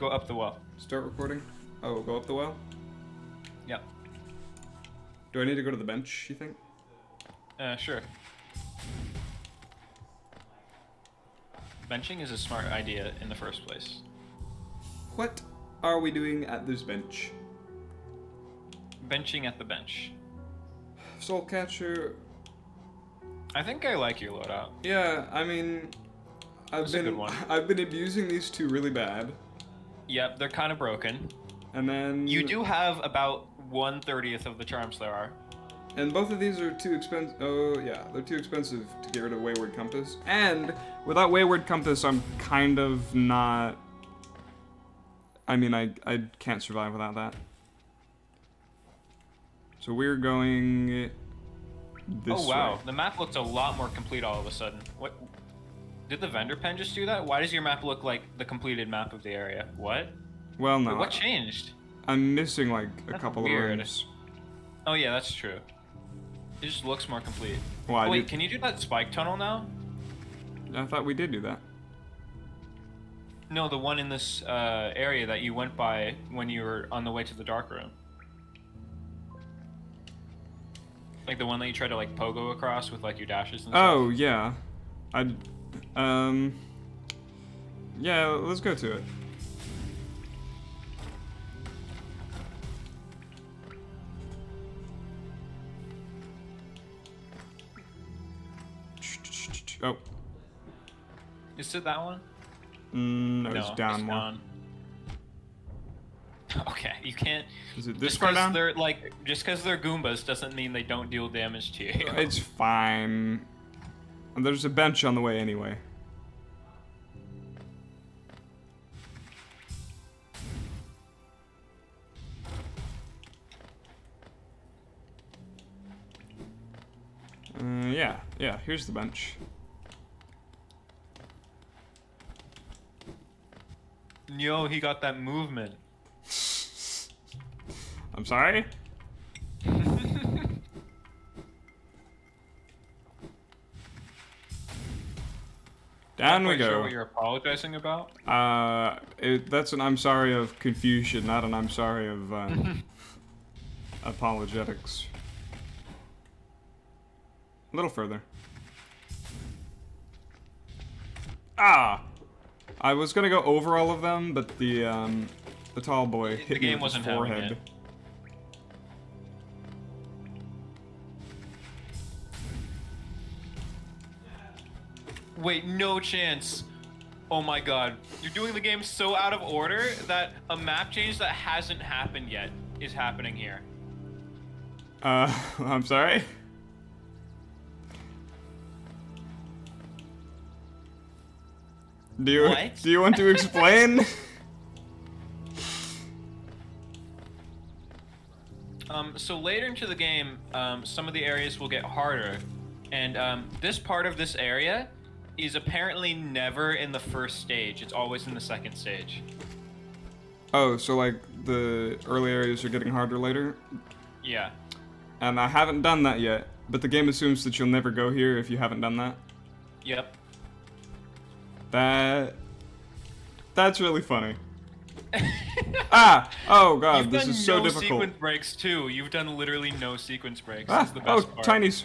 Go up the well. Start recording. Oh, go up the well. Yep. Do I need to go to the bench? You think? Uh, sure. Benching is a smart idea in the first place. What are we doing at this bench? Benching at the bench. Soul catcher. I think I like your loadout. Yeah, I mean, I've That's a been. I've been abusing these two really bad, Yep, they're kind of broken. and then You do have about one thirtieth of the charms there are. And both of these are too expensive. Oh, yeah, they're too expensive to get rid of Wayward Compass. And without Wayward Compass, I'm kind of not. I mean, I, I can't survive without that. So we're going this oh wow, way. the map looks a lot more complete all of a sudden. What? Did the vendor pin just do that? Why does your map look like the completed map of the area? What? Well, no, Wait, what changed? I'm missing like a That's couple weird. of rooms. Oh yeah, that's true. It just looks more complete. Well, Oh, wait, did- can you do that spike tunnel now? I thought we did do that. No, the one in this uh, area that you went by when you were on the way to the dark room. Like the one that you tried to like pogo across with like your dashes and stuff. Oh yeah, I, um, yeah. Let's go to it. Oh, Is it that one? mm, no, it's down it's one. down. Okay, you can't. Is it this far down? They're like just because they're Goombas doesn't mean they don't deal damage to you. It's fine. There's a bench on the way anyway. Uh, yeah, yeah, here's the bench. Yo, he got that movement. I'm sorry? Down we Quite Sure go. what you're apologizing about? Uh, it, that's an I'm sorry of confusion, not an I'm sorry of uh, apologetics. A little further. Ah! I was gonna go over all of them, but the um, the tall boy hit me game with his wasn't having forehead. Wait, no chance. Oh my god. You're doing the game so out of order that a map change that hasn't happened yet is happening here. Uh, I'm sorry. Do you What? do you want to explain? Um, so later into the game, um, some of the areas will get harder, and um, this part of this area is apparently never in the first stage. It's always in the second stage. oh, so like the early areas are getting harder later, Yeah. and I haven't done that yet. But the game assumes that you'll never go here if you haven't done that. Yep. That that's really funny. ah! Oh god, You've this done is so no difficult. sequence breaks too. You've done literally no sequence breaks. Ah! Oh, best part. tinies.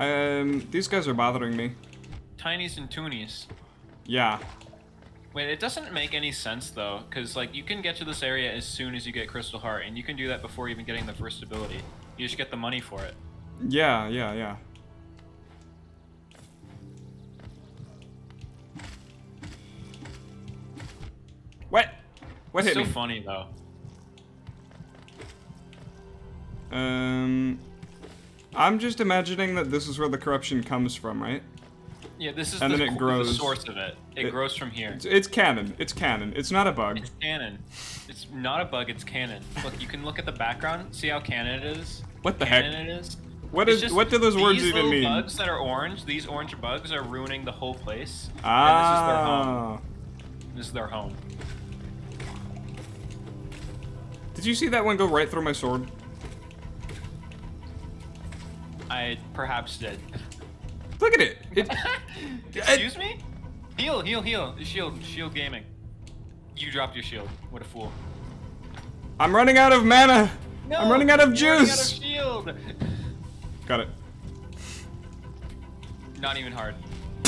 Um, these guys are bothering me. Tinies and toonies. Yeah. Wait, it doesn't make any sense though, because like you can get to this area as soon as you get Crystal Heart, and you can do that before even getting the first ability. You just get the money for it. Yeah, yeah, yeah. What? What hit Still me? funny though. Um, I'm just imagining that this is where the corruption comes from, right? Yeah, this is And the, then it co- the source of it. It, It- grows from here. It's, it's canon. It's canon. It's not a bug. It's canon. It's not a bug. It's canon. Look, you can look at the background. See how canon it is. What the heck? canon it is. What It's is? What do those words even mean? bugs that are orange. These orange bugs are ruining the whole place. Ah. And this is their home. This is their home. Did you see that one go right through my sword? I perhaps did. Look at it. It. Excuse me? Heal, heal, heal. Shield, shield gaming. You dropped your shield. What a fool. I'm running out of mana. No, I'm running out of juice. out of shield. Got it. Not even hard.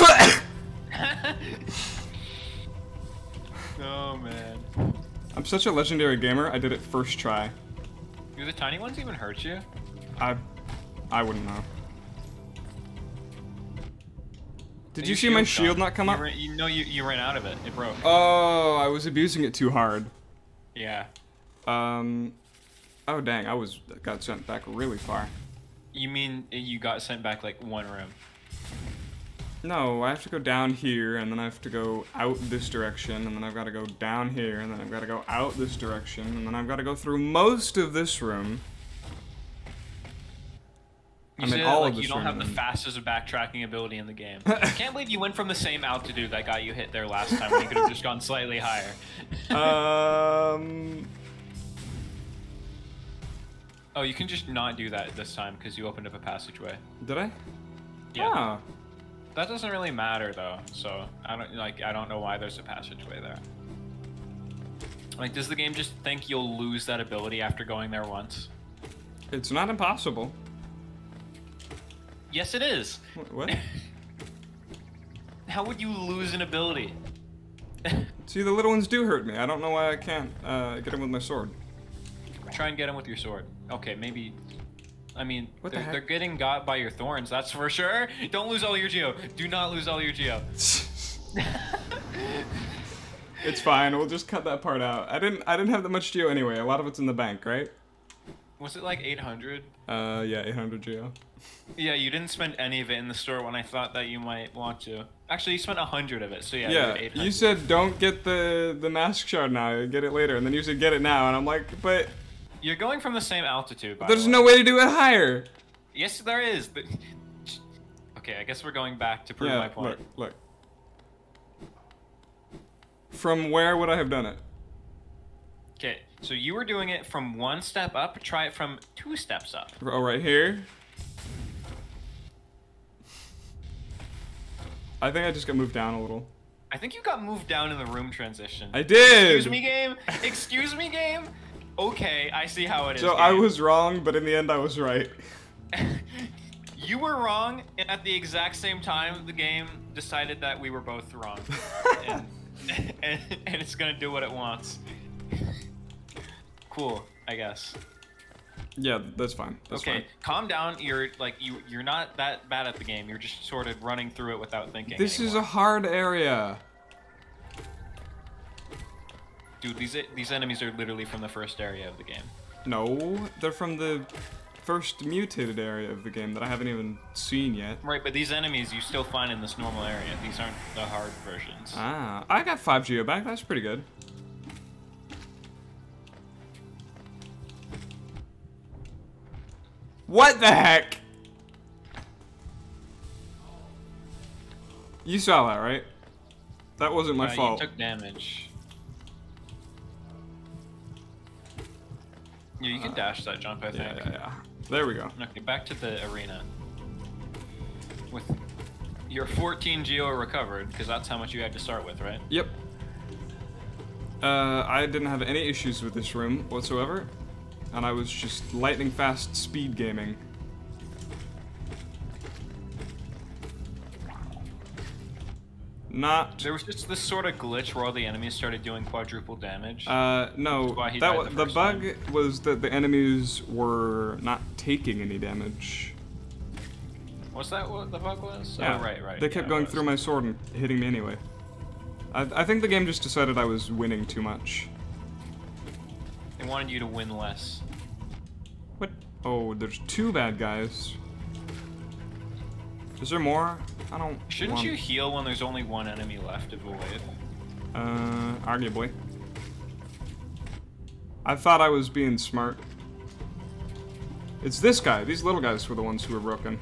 oh man. I'm such a legendary gamer. I did it first try. Do the tiny ones even hurt you? I, I wouldn't know. Did you see my shield gone. not come you up? Ran, you know you, you ran out of it. It broke. Oh, I was abusing it too hard. Yeah. Um, oh dang, I was got sent back really far. You mean you got sent back like one room? No, I have to go down here, and then I have to go out this direction, and then I've got to go down here, and then I've got to go out this direction, and then I've got to go through most of this room. You I mean, all that, of like you don't have the fastest backtracking ability in the game. I can't believe you went from the same altitude that got you hit there last time when you could have just gone slightly higher. um, oh, you can just not do that this time because you opened up a passageway. did I? Yeah. Ah, That doesn't really matter though, so I don't like I don't know why there's a passageway there. Like, does the game just think you'll lose that ability after going there once? it's not impossible. Yes, it is. What? How would you lose an ability? See, the little ones do hurt me. I don't know why I can't uh, get them with my sword. Try and get them with your sword. Okay, maybe. I mean, What the they're, heck? they're getting got by your thorns, that's for sure. Don't lose all your geo. Do not lose all your geo. It's fine. We'll just cut that part out. I didn't. I didn't have that much geo anyway. A lot of it's in the bank, right? Was it like 800? Uh, yeah, 800 geo. Yeah, you didn't spend any of it in the store when I thought that you might want to. Actually, you spent a 100 of it, so yeah, you Yeah, had 800. you said don't get the the mask shard now. Get it later, and then you said get it now, and I'm like, but You're going from the same altitude. There's the no way to do it higher. Yes, there is. Okay, I guess we're going back to prove yeah, my point. look, look. From where would I have done it? Okay, so you were doing it from one step up. Try it from two steps up. Oh, right here. I think I just got moved down a little. I think you got moved down in the room transition. I did. Excuse me, game. Excuse me, game. Okay, I see how it is. So I was wrong, but in the end I was right. you were wrong, and at the exact same time, the game decided that we were both wrong, and, and, and it's gonna do what it wants. Cool, I guess. Yeah, that's fine. That's okay, fine. calm down. You're like you. You're not that bad at the game. You're just sort of running through it without thinking. This is a hard area. dude. These these enemies are literally from the first area of the game. No, they're from the first mutated area of the game that I haven't even seen yet. Right, but these enemies you still find in this normal area. These aren't the hard versions. Ah, I got 5 geo back. That's pretty good. What the heck? You saw that, right? That wasn't my Uh, fault. You took damage. Yeah, you can dash that jump, I think. yeah, yeah, yeah. There we go. Okay, back to the arena. With your 14 geo recovered, because that's how much you had to start with, right? Yep. Uh, I didn't have any issues with this room whatsoever, and I was just lightning fast speed gaming. Not. There was just this sort of glitch where all the enemies started doing quadruple damage. Uh, no. That the the bug time. was that the enemies were not taking any damage. was that what the bug was? Yeah. Oh, right, right. They kept it going through my sword and hitting me anyway. I, I think the game just decided I was winning too much. They wanted you to win less. What? Oh, there's two bad guys. Is there more? I don't. Shouldn't want- you heal when there's only one enemy left of a wave? Uh, arguably. I thought I was being smart. It's this guy. These little guys were the ones who were broken.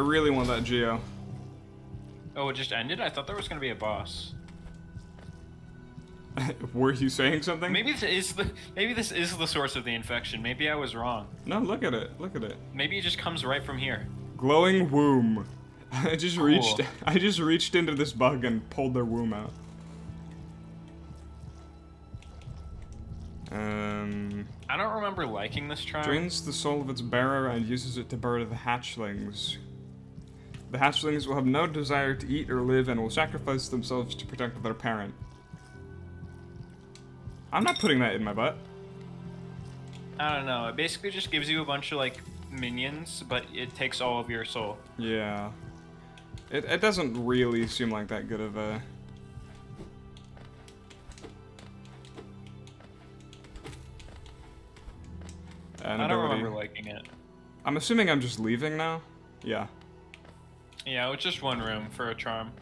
Really want that Geo. Oh, it just ended? I thought there was gonna be a boss. Were you saying something? Maybe this is the maybe this is the source of the infection. Maybe I was wrong. No, look at it. Look at it. Maybe it just comes right from here. Glowing womb. I just Cool. reached. I just reached into this bug and pulled their womb out. Um, I don't remember liking this trial. drains the soul of its bearer and uses it to burn the hatchlings. The hatchlings will have no desire to eat or live and will sacrifice themselves to protect their parent. I'm not putting that in my butt. I don't know. It basically just gives you a bunch of like minions, but it takes all of your soul. Yeah. It, it doesn't really seem like that good of a... An I don't ability. remember liking it. I'm assuming I'm just leaving now? Yeah. Yeah, it's just one room for a charm.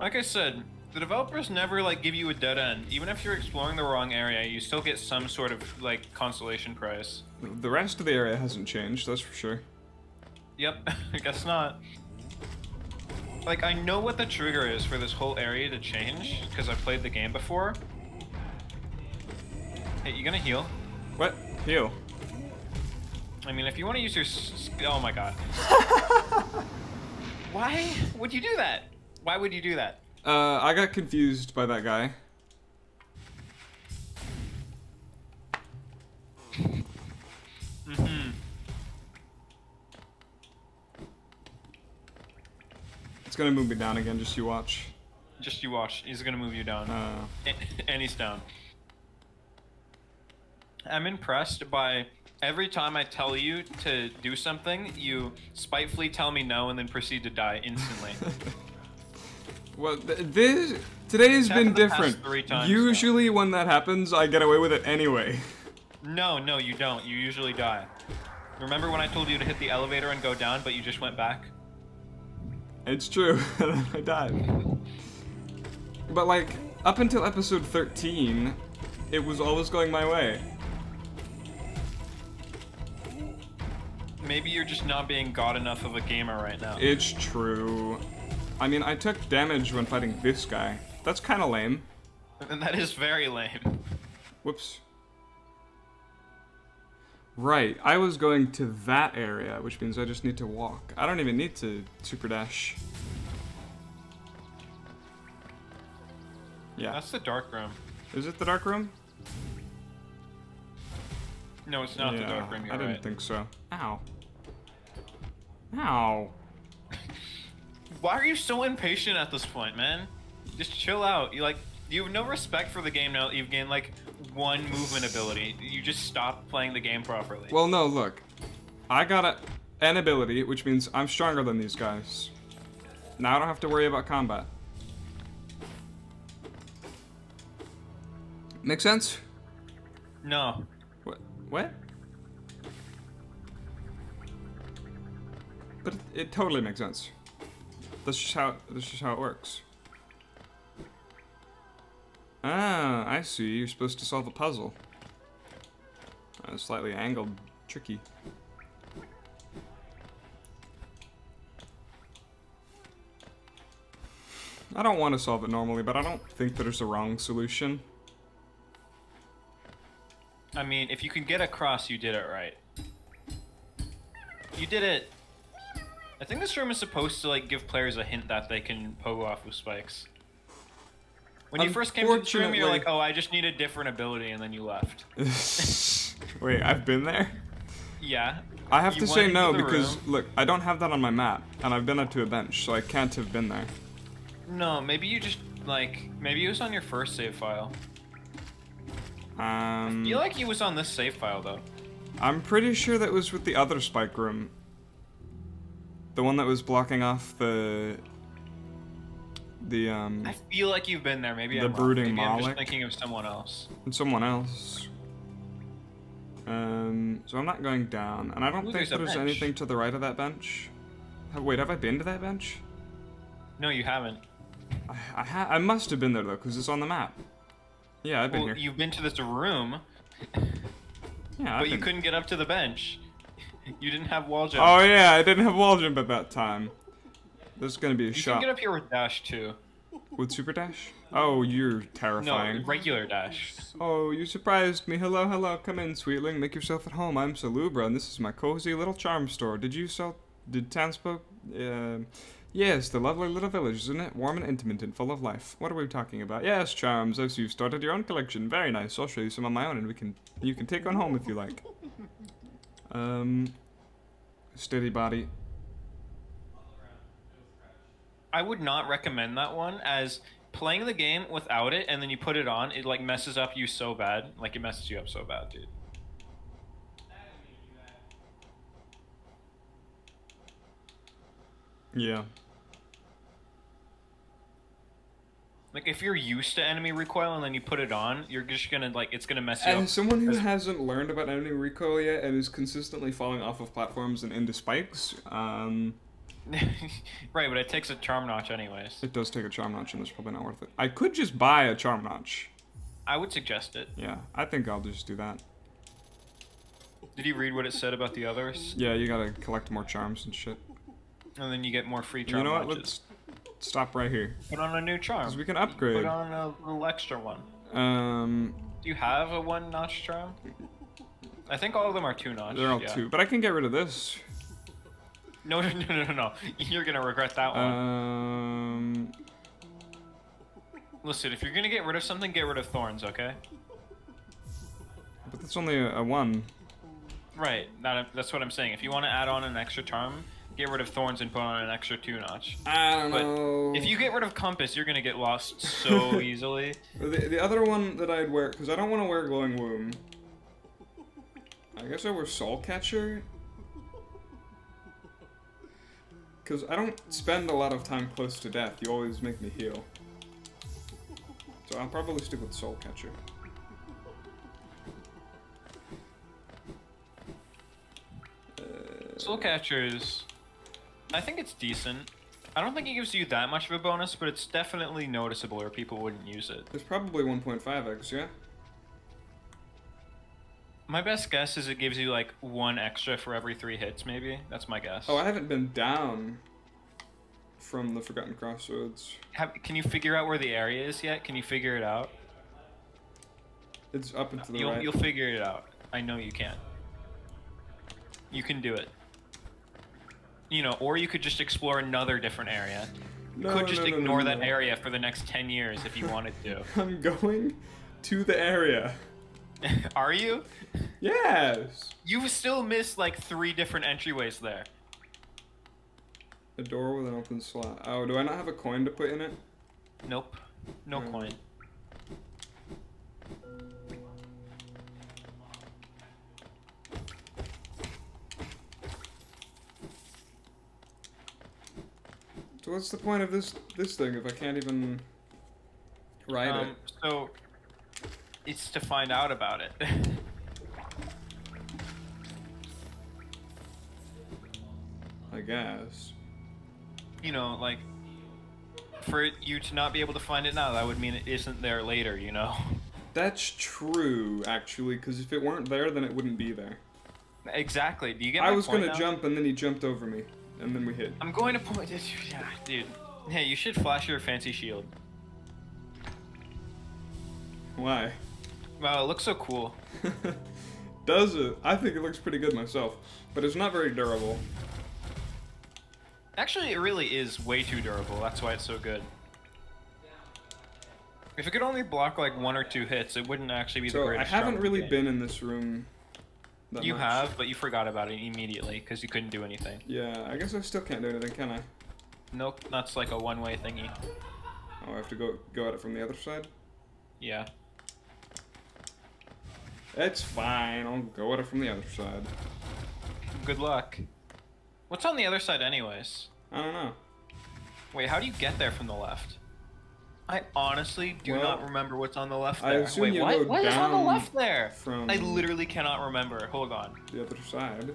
Like I said, the developers never like give you a dead end. Even if you're exploring the wrong area, you still get some sort of like consolation prize. The rest of the area hasn't changed, that's for sure. Yep, I guess not. Like I know what the trigger is for this whole area to change because I played the game before. Hey, you gonna heal? What? Heal. I mean, if you want to use your s- s- oh my god. Why would you do that? Why would you do that? Uh, I got confused by that guy. Mm-hmm. It's gonna move me down again, just you watch. Just you watch. He's gonna move you down. Uh, and he's down. I'm impressed by every time I tell you to do something, you spitefully tell me no and then proceed to die instantly. well, th this today's It's been happened the past different. times. Usually, when that happens, I get away with it anyway. no, no, you don't. You usually die. Remember when I told you to hit the elevator and go down, but you just went back? It's true. I died. But like up until episode 13, it was always going my way. Maybe you're just not being god enough of a gamer right now. It's true. I mean, I took damage when fighting this guy. That's kind of lame. And that is very lame. Whoops. Right, I was going to that area, which means I just need to walk. I don't even need to super dash. Yeah. That's the dark room. Is it the dark room? No, it's not the dark room. I didn't right. think so. Ow. Ow. Why are you so impatient at this point, man? Just chill out. You like you have no respect for the game now. that You've gained like one movement ability. You just stop playing the game properly. Well, no, look. I got a, an ability, which means I'm stronger than these guys. Now I don't have to worry about combat. Make sense? no. What? What? But it, it totally makes sense. That's just how that's just how it works. Ah, I see. You're supposed to solve a puzzle. Uh, slightly angled, tricky. I don't want to solve it normally, but I don't think that there's a wrong solution. I mean, if you can get across, you did it right. You did it. I think this room is supposed to like give players a hint that they can pogo off with spikes. When you first came to this room, you're like, "Oh, I just need a different ability," and then you left. Wait, I've been there? Yeah. I have You to say no the because room. look, I don't have that on my map, and I've been up to a bench, so I can't have been there. No, maybe you just like maybe it was on your first save file. Um, I feel like he was on this save file though. I'm pretty sure that was with the other spike room. The one that was blocking off the the um I feel like you've been there. Maybe The I'm brooding Maybe I'm just thinking of someone else. and someone else. Um, so I'm not going down, and I don't Ooh, think there's there's anything to the right of that bench. Wait, have I been to that bench? No, you haven't. I I, ha- I must have been there though, because it's on the map. Yeah, I've been Well, here. you've been to this room, yeah, I've but you couldn't get up to the bench. You didn't have wall jump. Oh yeah, I didn't have wall jump at that time. There's gonna be a you shot. can get up here with dash too. With super dash? Oh, you're terrifying. No, regular dash. Oh, you surprised me. Hello, hello. Come in, sweetling. Make yourself at home. I'm Salubra, and this is my cozy little charm store. Did you sell... Did Townspoke... Uh, yes, the lovely little village, isn't it? Warm and intimate and full of life. What are we talking about? Yes, charms. I see you've started your own collection. Very nice. I'll show you some of my own, and we can... You can take one home if you like. Um... Steady body. I would not recommend that one as playing the game without it and then you put it on, it like messes up you so bad. Like it messes you up so bad, dude. Yeah. Like if you're used to enemy recoil and then you put it on, you're just gonna like it's gonna mess you As up. someone who hasn't learned about enemy recoil yet and is consistently falling off of platforms and into spikes, um, right, but it takes a charm notch anyways. it does take a charm notch and it's probably not worth it. I could just buy a charm notch. I would suggest it. Yeah, I think I'll just do that. Did you read what it said about the others? Yeah, you gotta collect more charms and shit. And then you get more free charm you know what? notches. Let's stop right here. Put on a new charm. Because we can upgrade. Put on a little extra one. Um, Do you have a one notch charm? I think all of them are two notch. they're all yeah. two. But I can get rid of this. No, no, no, no, no. You're gonna regret that one. Um, Listen, if you're gonna get rid of something, get rid of thorns, okay? but that's only a, a one. Right. That, that's what I'm saying. If you want to add on an extra charm, get rid of thorns and put on an extra two notch. I don't But know. If you get rid of compass, you're gonna get lost so easily. The, the other one that I'd wear, because I don't want to wear glowing womb. I guess I wear soul catcher. Because I don't spend a lot of time close to death. You always make me heal. So I'll probably stick with soul catcher. Soul Catchers, I think it's decent. I don't think it gives you that much of a bonus, but it's definitely noticeable or people wouldn't use it. There's probably 1.5x, yeah? My best guess is it gives you like one extra for every three hits, maybe. That's my guess. Oh, I haven't been down from the Forgotten Crossroads. Have, can you figure out where the area is yet? Can you figure it out? It's up and to the You'll, right. you'll figure it out. I know you can. You can do it. You know, or you could just explore another different area. You No, could just no, no, no, ignore no, that area for the next 10 years if you wanted to. I'm going to the area. Are you? Yes! You've still missed like three different entryways there. A door with an open slot. Oh, do I not have a coin to put in it? Nope. No Hmm. coin. So what's the point of this this thing if I can't even ride Um, so it's to find out about it. it? I guess. you know, like for you to not be able to find it now, that would mean it isn't there later, you know. That's true, actually, because if it weren't there, then it wouldn't be there. exactly. Do you get I was gonna now? jump and then he jumped over me, and then we hit. I'm going to point it. Yeah, dude. Hey, you should flash your fancy shield. Why? Wow, it looks so cool. Does it? I think it looks pretty good myself, but it's not very durable. Actually, it really is way too durable. That's why it's so good. If it could only block like one or two hits, it wouldn't actually be the So I greatest. charm haven't really been in this room. You much. have, but you forgot about it immediately because you couldn't do anything. Yeah, I guess I still can't do anything, can I? Nope, that's like a one-way thingy. Oh, I have to go go at it from the other side. Yeah. It's fine. I'll go at it from the other side. Good luck. What's on the other side, anyways? I don't know. Wait, how do you get there from the left? I honestly do Well, not remember what's on the left I there. Wait, what? What is on the left there? from- I literally cannot remember. Hold on. The other side.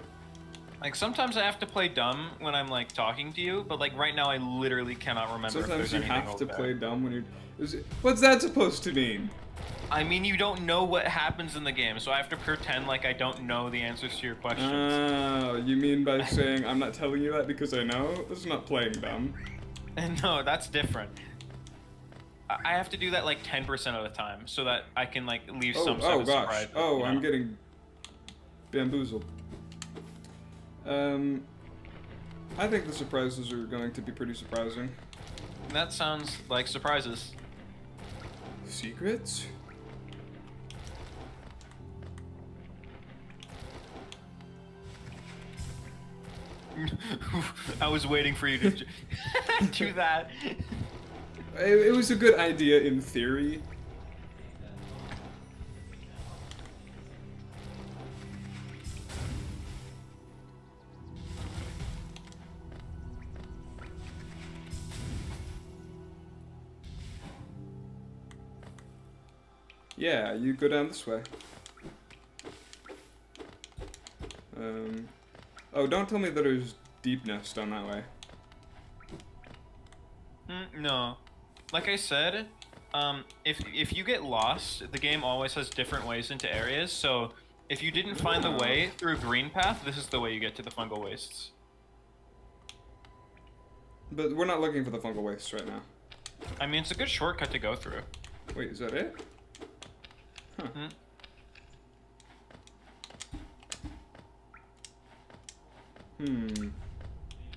Like sometimes I have to play dumb when I'm like talking to you, but like right now I literally cannot remember. Sometimes you have to over play dumb when you're. Is it, what's that supposed to mean? I mean, you don't know what happens in the game, so I have to pretend like I don't know the answers to your questions. Oh, you mean by saying I'm not telling you that because I know? That's not playing dumb. no, that's different. I have to do that like 10% of the time so that I can like leave Oh, some sort oh of gosh. surprise. Oh, you I'm getting bamboozled. Um, I think the surprises are going to be pretty surprising. That sounds like surprises. Secrets? I was waiting for you to do that. It, it was a good idea in theory. Yeah, you go down this way. Um, oh, don't tell me that there's deep nest down that way. Mm, no. Like I said, um, if if you get lost, the game always has different ways into areas. So if you didn't find the way through Green Path, this is the way you get to the fungal wastes. But we're not looking for the fungal wastes right now. I mean, it's a good shortcut to go through. Wait, is that it? Huh. Hmm. Hmm.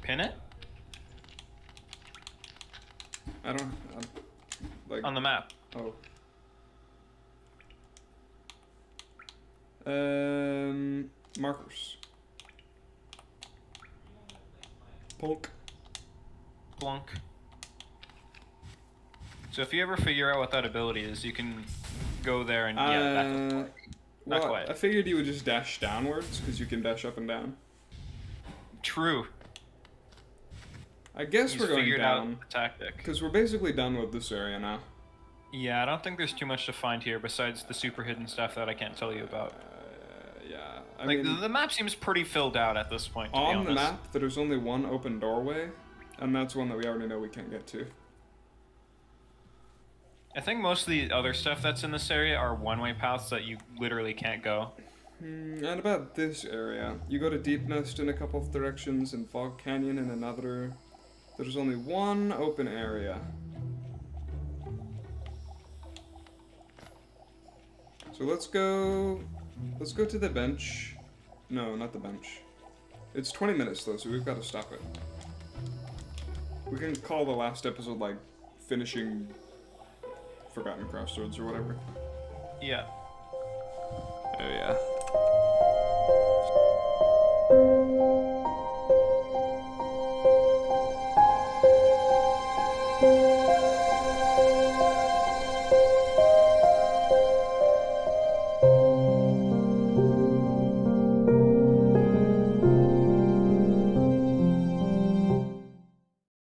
Pin it I don't. i like. on the map. oh. Um. Markers. Polk. Blunk. So if you ever figure out what that ability is, you can go there and yeah. That Uh, work. Not well, quite. I figured you would just dash downwards because you can dash up and down. True. I guess He's we're going figured out down the tactic. because we're basically done with this area now. Yeah, I don't think there's too much to find here besides the super hidden stuff that I can't tell you about. Uh, yeah. I like mean, the, map seems pretty filled out at this point. To be on the map, there's only one open doorway, and that's one that we already know we can't get to. I think most of the other stuff that's in this area are one-way paths that you literally can't go. Hmm, and about this area, you go to Deep Nest in a couple of directions, and Fog Canyon in another. There's only one open area. So let's go. Let's go to the bench. No, not the bench. It's 20 minutes though, so we've got to stop it. We can call the last episode like finishing Forgotten Crossroads or whatever. Yeah. Oh yeah.